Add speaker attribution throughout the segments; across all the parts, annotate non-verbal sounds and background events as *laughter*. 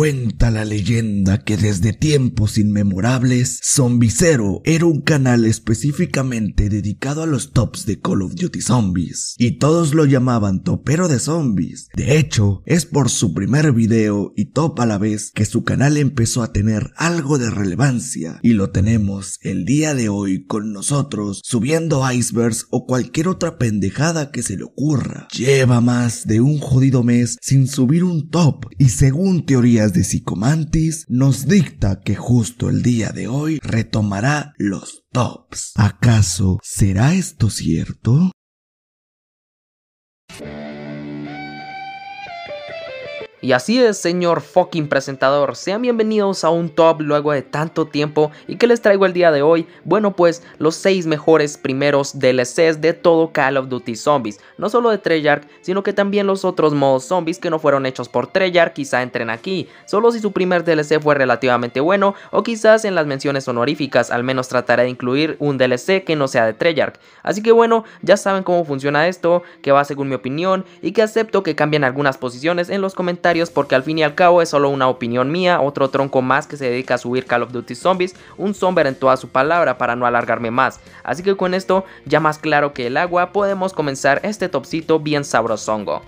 Speaker 1: Cuenta la leyenda que desde tiempos inmemorables, Zombicero era un canal específicamente dedicado a los tops de Call of Duty Zombies, y todos lo llamaban topero de zombies. De hecho, es por su primer video y top a la vez que su canal empezó a tener algo de relevancia, y lo tenemos el día de hoy con nosotros subiendo icebergs o cualquier otra pendejada que se le ocurra. Lleva más de un jodido mes sin subir un top, y según de Psicomantis nos dicta que justo el día de hoy retomará los tops. ¿Acaso será esto cierto?
Speaker 2: Y así es, señor fucking presentador, sean bienvenidos a un top luego de tanto tiempo. Y que les traigo el día de hoy, bueno pues los 6 mejores primeros DLCs de todo Call of Duty Zombies, no solo de Treyarch, sino que también los otros modos zombies que no fueron hechos por Treyarch quizá entren aquí, solo si su primer DLC fue relativamente bueno o quizás en las menciones honoríficas al menos trataré de incluir un DLC que no sea de Treyarch, así que bueno, ya saben cómo funciona esto, que va según mi opinión y que acepto que cambien algunas posiciones en los comentarios porque al fin y al cabo es solo una opinión mía, otro tronco más que se dedica a subir Call of Duty Zombies, un zomber en toda su palabra para no alargarme más. Así que con esto, ya más claro que el agua, podemos comenzar este topcito bien sabrosongo.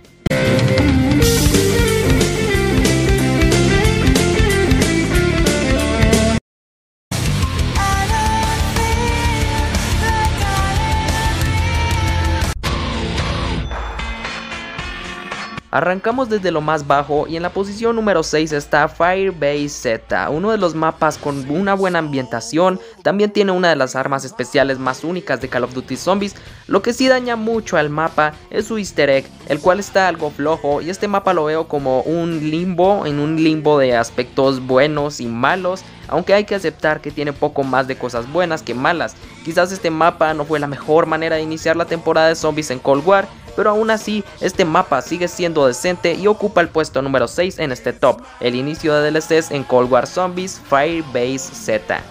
Speaker 2: Arrancamos desde lo más bajo y en la posición número 6 está Firebase Z, uno de los mapas con una buena ambientación, también tiene una de las armas especiales más únicas de Call of Duty Zombies, lo que sí daña mucho al mapa es su easter egg, el cual está algo flojo y este mapa lo veo como un limbo, en un limbo de aspectos buenos y malos, aunque hay que aceptar que tiene poco más de cosas buenas que malas. Quizás este mapa no fue la mejor manera de iniciar la temporada de zombies en Cold War, pero aún así este mapa sigue siendo decente y ocupa el puesto número 6 en este top, el inicio de DLCs en Cold War Zombies Firebase Z.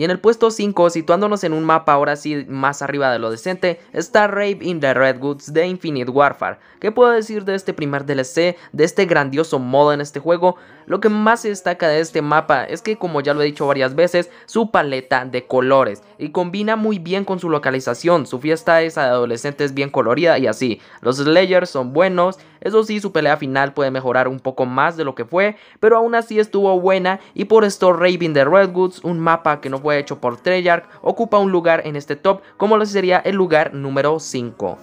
Speaker 2: Y en el puesto 5, situándonos en un mapa ahora sí más arriba de lo decente, está Rave in the Redwoods de Infinite Warfare. ¿Qué puedo decir de este primer DLC, de este grandioso modo en este juego? Lo que más se destaca de este mapa es que como ya lo he dicho varias veces, su paleta de colores y combina muy bien con su localización, su fiesta esa de adolescentes bien colorida y así. Los Slayers son buenos, eso sí su pelea final puede mejorar un poco más de lo que fue, pero aún así estuvo buena y por esto Rave in the Redwoods, un mapa que no fue hecho por Treyarch, ocupa un lugar en este top como lo sería el lugar número 5.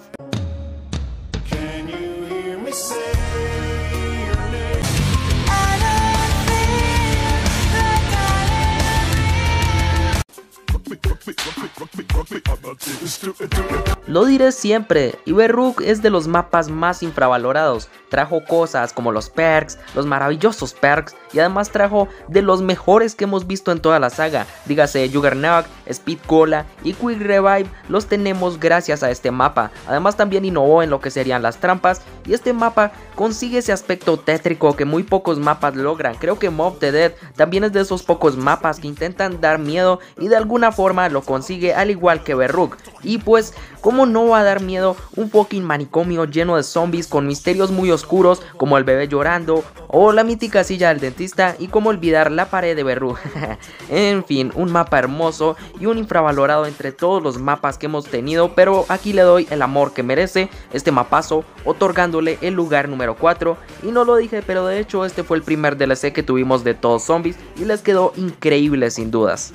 Speaker 2: Lo diré siempre, Iberrook es de los mapas más infravalorados. Trajo cosas como los perks, los maravillosos perks, y además trajo de los mejores que hemos visto en toda la saga. Dígase Juggernaut, Speed Cola y Quick Revive, los tenemos gracias a este mapa. Además también innovó en lo que serían las trampas, y este mapa consigue ese aspecto tétrico que muy pocos mapas logran. Creo que Mob the Dead también es de esos pocos mapas que intentan dar miedo y de alguna forma lo consigue al igual que Berruk. Y pues, ¿cómo no va a dar miedo un fucking manicomio lleno de zombies con misterios muy oscuros como el bebé llorando o la mítica silla del dentista y cómo olvidar la pared de Berruk? *laughs* en fin, un mapa hermoso y un infravalorado entre todos los mapas que hemos tenido, pero aquí le doy el amor que merece este mapazo, otorgándole el lugar número 4. Y no lo dije, pero de hecho este fue el primer DLC que tuvimos de todos zombies y les quedó increíble sin dudas.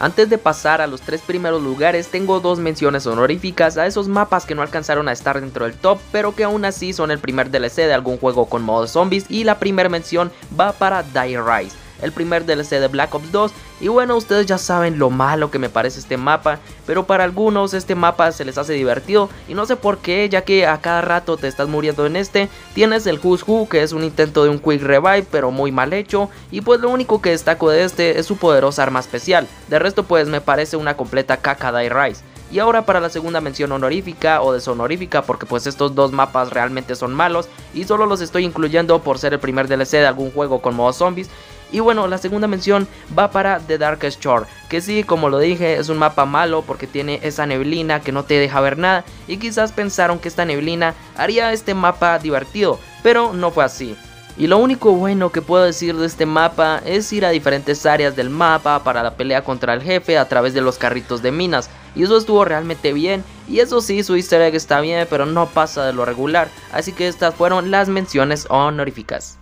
Speaker 2: Antes de pasar a los tres primeros lugares, tengo dos menciones honoríficas a esos mapas que no alcanzaron a estar dentro del top, pero que aún así son el primer DLC de algún juego con modo zombies y la primera mención va para Dire Rise. El primer DLC de Black Ops 2 y bueno ustedes ya saben lo malo que me parece este mapa, pero para algunos este mapa se les hace divertido y no sé por qué ya que a cada rato te estás muriendo en este, tienes el Who's Who que es un intento de un Quick Revive pero muy mal hecho y pues lo único que destaco de este es su poderosa arma especial, de resto pues me parece una completa caca de Rise. Y ahora para la segunda mención honorífica o deshonorífica porque pues estos dos mapas realmente son malos y solo los estoy incluyendo por ser el primer DLC de algún juego con modo zombies. Y bueno, la segunda mención va para The Darkest Shore, que sí, como lo dije, es un mapa malo porque tiene esa neblina que no te deja ver nada y quizás pensaron que esta neblina haría este mapa divertido, pero no fue así. Y lo único bueno que puedo decir de este mapa es ir a diferentes áreas del mapa para la pelea contra el jefe a través de los carritos de minas. Y eso estuvo realmente bien. Y eso sí, su easter egg está bien, pero no pasa de lo regular. Así que estas fueron las menciones honoríficas.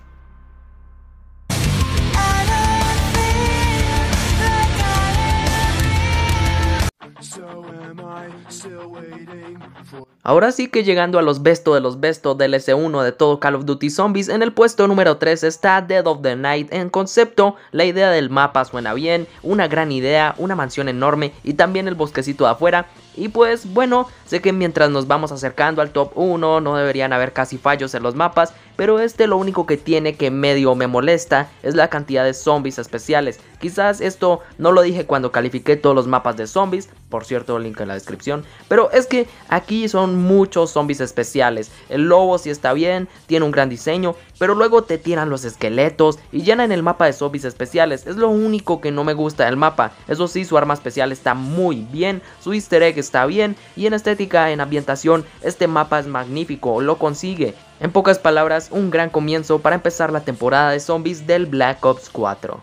Speaker 2: Ahora sí que llegando a los besto de los besto del S1 de todo Call of Duty Zombies, en el puesto número 3 está Dead of the Night. En concepto, la idea del mapa suena bien, una gran idea, una mansión enorme y también el bosquecito de afuera. Y pues bueno, sé que mientras nos vamos acercando al top 1 no deberían haber casi fallos en los mapas, pero este lo único que tiene que medio me molesta es la cantidad de zombies especiales. Quizás esto no lo dije cuando califiqué todos los mapas de zombies, por cierto link en la descripción, pero es que aquí son muchos zombies especiales. El lobo sí está bien, tiene un gran diseño, pero luego te tiran los esqueletos y llenan el mapa de zombies especiales. Es lo único que no me gusta del mapa. Eso sí, su arma especial está muy bien, su easter egg está bien y en estética, en ambientación, este mapa es magnífico, lo consigue. En pocas palabras, un gran comienzo para empezar la temporada de zombies del Black Ops 4.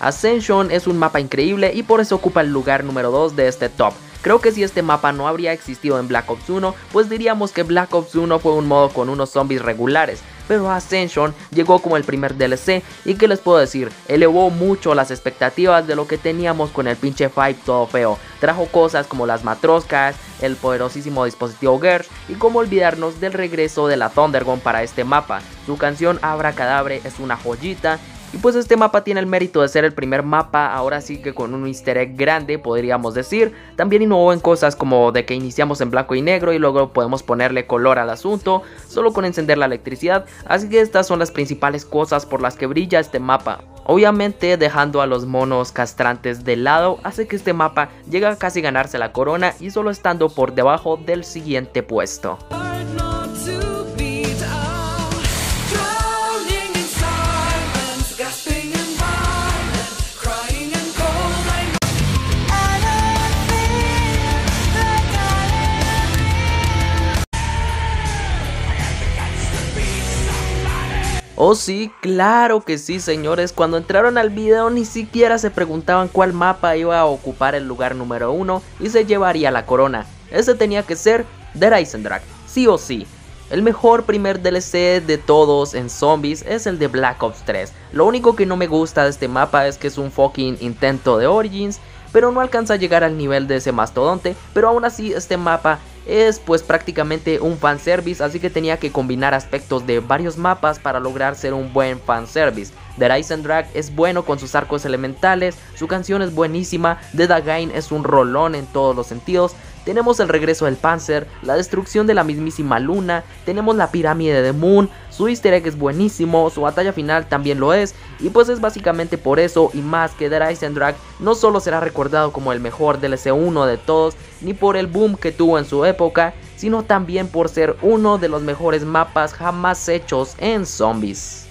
Speaker 2: Ascension es un mapa increíble y por eso ocupa el lugar número 2 de este top. Creo que si este mapa no habría existido en Black Ops 1, pues diríamos que Black Ops 1 fue un modo con unos zombies regulares, pero Ascension llegó como el primer DLC y que les puedo decir, elevó mucho las expectativas de lo que teníamos con el pinche Five todo feo. Trajo cosas como las matroscas, el poderosísimo dispositivo Gersh y cómo olvidarnos del regreso de la Thundergun para este mapa. Su canción Abra Cadabre es una joyita y pues este mapa tiene el mérito de ser el primer mapa, ahora sí que con un easter egg grande podríamos decir. También innovó en cosas como de que iniciamos en blanco y negro y luego podemos ponerle color al asunto, solo con encender la electricidad. Así que estas son las principales cosas por las que brilla este mapa. Obviamente dejando a los monos castrantes de lado hace que este mapa llegue a casi ganarse la corona y solo estando por debajo del siguiente puesto. Oh sí, claro que sí señores, cuando entraron al video ni siquiera se preguntaban cuál mapa iba a ocupar el lugar número uno y se llevaría la corona. Ese tenía que ser The Eisendrach, sí o sí. El mejor primer DLC de todos en zombies es el de Black Ops 3. Lo único que no me gusta de este mapa es que es un fucking intento de Origins, pero no alcanza a llegar al nivel de ese mastodonte, pero aún así este mapa es pues prácticamente un fanservice, así que tenía que combinar aspectos de varios mapas para lograr ser un buen fanservice. The Rise Drag es bueno con sus arcos elementales, su canción es buenísima, The Dagain es un rolón en todos los sentidos, tenemos el regreso del Panzer, la destrucción de la mismísima luna, tenemos la pirámide de Moon, su easter egg es buenísimo, su batalla final también lo es, y pues es básicamente por eso y más que The Rise Drag no solo será recordado como el mejor DLC 1 de todos, ni por el boom que tuvo en su época, sino también por ser uno de los mejores mapas jamás hechos en zombies.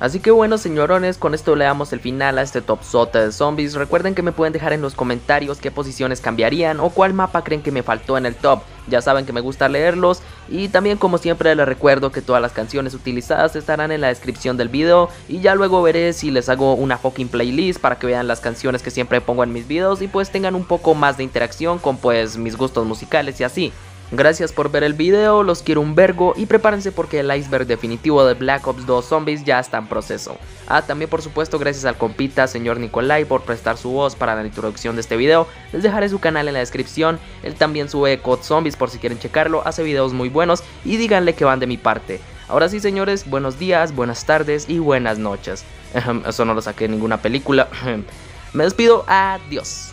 Speaker 2: Así que bueno señorones, con esto le damos el final a este top sota de zombies. Recuerden que me pueden dejar en los comentarios qué posiciones cambiarían o cuál mapa creen que me faltó en el top. Ya saben que me gusta leerlos y también como siempre les recuerdo que todas las canciones utilizadas estarán en la descripción del video y ya luego veré si les hago una fucking playlist para que vean las canciones que siempre pongo en mis videos y pues tengan un poco más de interacción con pues mis gustos musicales y así. Gracias por ver el video, los quiero un vergo y prepárense porque el iceberg definitivo de Black Ops 2 Zombies ya está en proceso. Ah, también por supuesto gracias al compita señor Nicolai por prestar su voz para la introducción de este video. Les dejaré su canal en la descripción, él también sube COD Zombies por si quieren checarlo, hace videos muy buenos y díganle que van de mi parte. Ahora sí señores, buenos días, buenas tardes y buenas noches. *laughs* Eso no lo saqué en ninguna película. *laughs* Me despido, adiós.